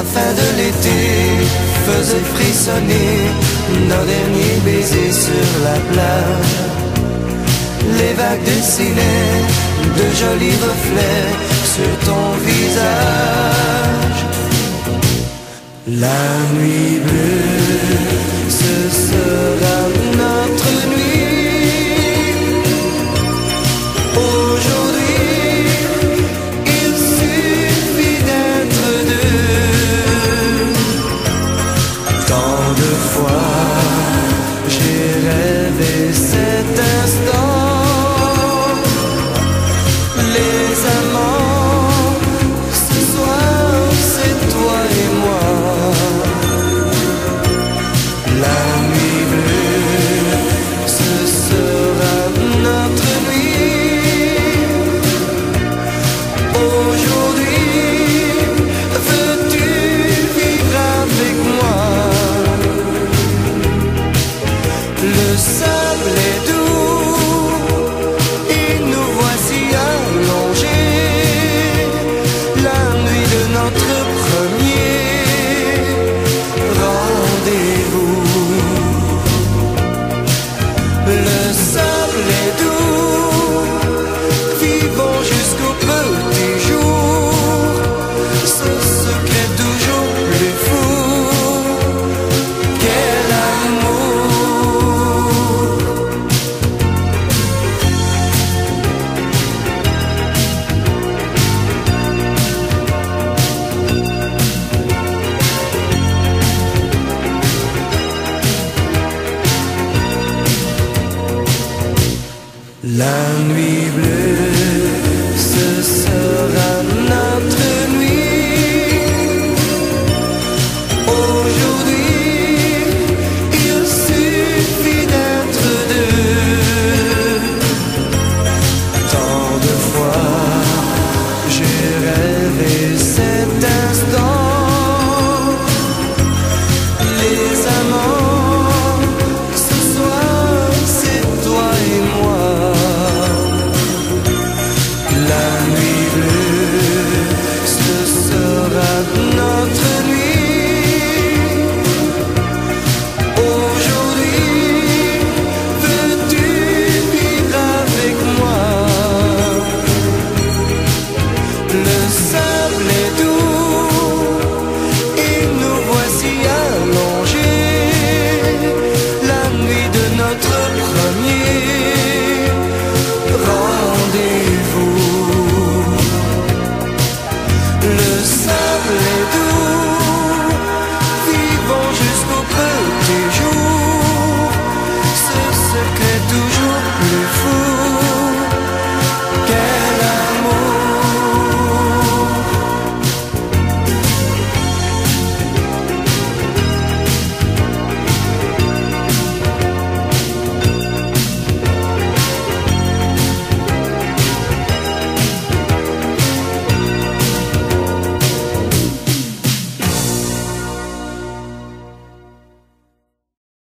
la fin de l'été faisait frissonner nos derniers baisers sur la plage. Les vagues dessinaient de jolis reflets sur ton visage. La nuit bleue. Land we blue. le sable est doux, vivons jusqu'au petit jour, ce secret toujours plus fou.